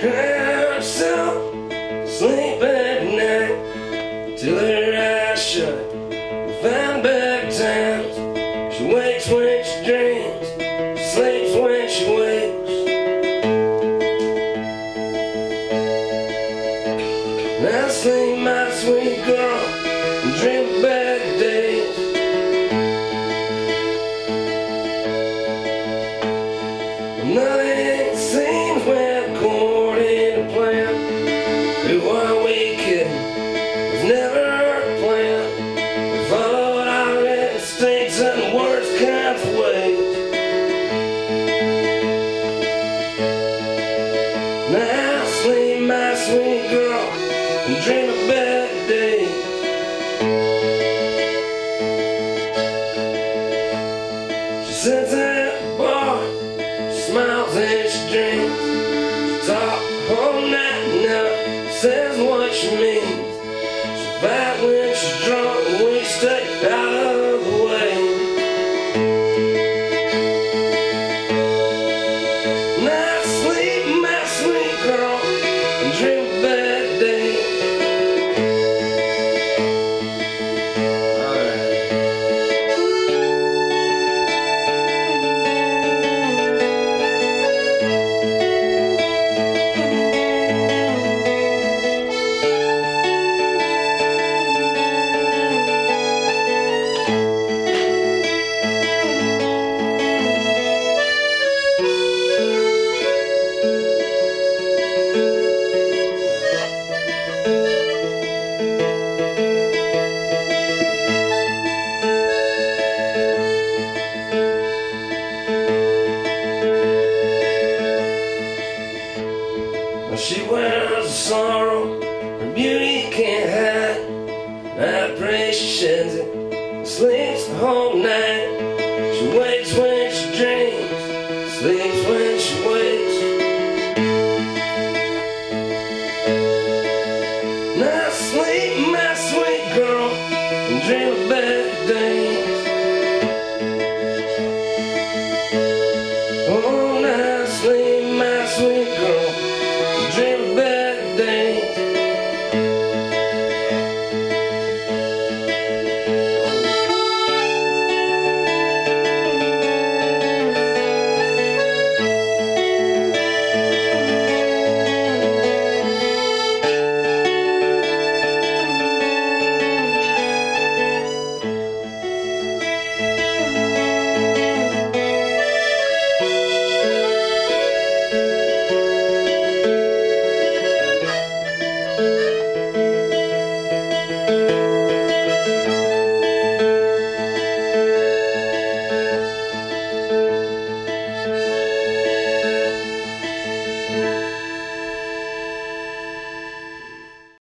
cry herself sleep at night till her eyes shut. Found back times. She wakes when she dreams, sleeps when she wakes. Now sleep, my sweet girl, and dream of Now sleep, my sweet girl, and dream of better days. She sits at the bar, she smiles and she drinks. She talks all night now, says what she means. She fight when she's drunk, She wears sorrow her beauty can't hide. I pray she sheds it, sleeps the whole night. She wakes when she dreams, sleeps when she wakes. Now sleep.